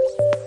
you